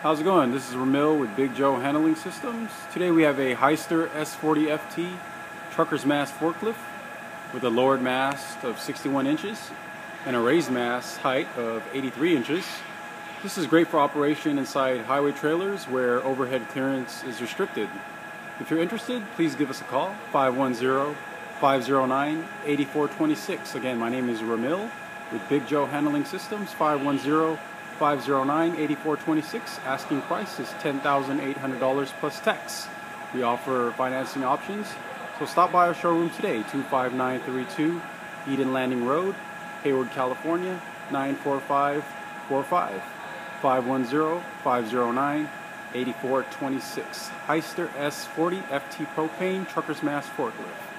How's it going? This is Ramil with Big Joe Handling Systems. Today we have a Hyster S40 FT trucker's mast forklift with a lowered mast of 61 inches and a raised mast height of 83 inches. This is great for operation inside highway trailers where overhead clearance is restricted. If you're interested, please give us a call 510-509-8426. Again, my name is Ramil with Big Joe Handling Systems 510 509-8426. Asking price is $10,800 plus tax. We offer financing options, so stop by our showroom today, 25932 Eden Landing Road, Hayward, California, 94545. 510-509-8426. Hyster S40 FT Propane Trucker's Mast Forklift.